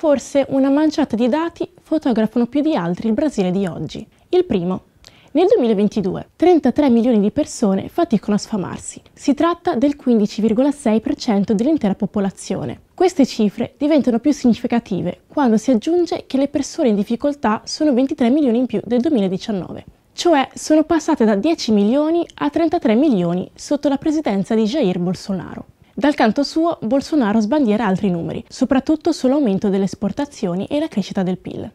Forse una manciata di dati fotografano più di altri il Brasile di oggi. Il primo. Nel 2022 33 milioni di persone faticano a sfamarsi. Si tratta del 15,6% dell'intera popolazione. Queste cifre diventano più significative quando si aggiunge che le persone in difficoltà sono 23 milioni in più del 2019 cioè sono passate da 10 milioni a 33 milioni sotto la presidenza di Jair Bolsonaro. Dal canto suo, Bolsonaro sbandiera altri numeri, soprattutto sull'aumento delle esportazioni e la crescita del PIL.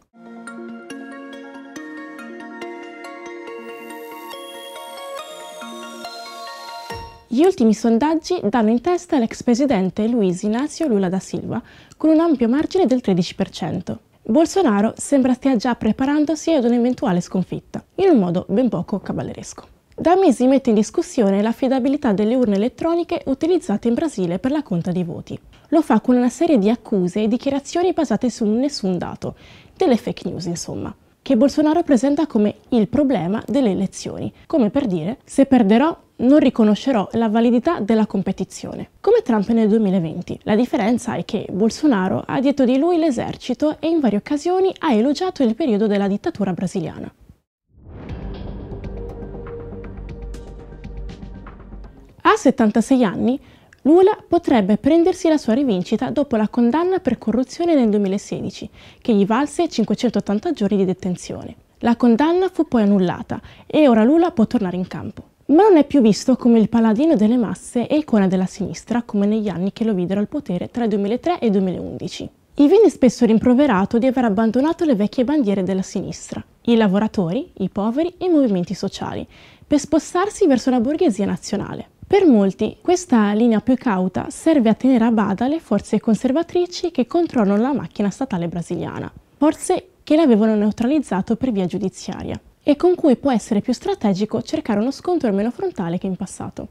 Gli ultimi sondaggi danno in testa l'ex presidente Luiz Inácio Lula da Silva con un ampio margine del 13%. Bolsonaro sembra stia già preparandosi ad un'eventuale sconfitta, in un modo ben poco cavalleresco. Da mesi mette in discussione l'affidabilità delle urne elettroniche utilizzate in Brasile per la conta dei voti. Lo fa con una serie di accuse e dichiarazioni basate su nessun dato, delle fake news insomma, che Bolsonaro presenta come il problema delle elezioni, come per dire se perderò non riconoscerò la validità della competizione. Come Trump nel 2020, la differenza è che Bolsonaro ha dietro di lui l'esercito e in varie occasioni ha elogiato il periodo della dittatura brasiliana. A 76 anni, Lula potrebbe prendersi la sua rivincita dopo la condanna per corruzione nel 2016, che gli valse 580 giorni di detenzione. La condanna fu poi annullata e ora Lula può tornare in campo ma non è più visto come il paladino delle masse e icona della sinistra come negli anni che lo videro al potere tra il 2003 e il 2011. Gli viene spesso rimproverato di aver abbandonato le vecchie bandiere della sinistra, i lavoratori, i poveri e i movimenti sociali, per spostarsi verso la borghesia nazionale. Per molti questa linea più cauta serve a tenere a bada le forze conservatrici che controllano la macchina statale brasiliana, forze che l'avevano neutralizzato per via giudiziaria e con cui può essere più strategico cercare uno scontro meno frontale che in passato.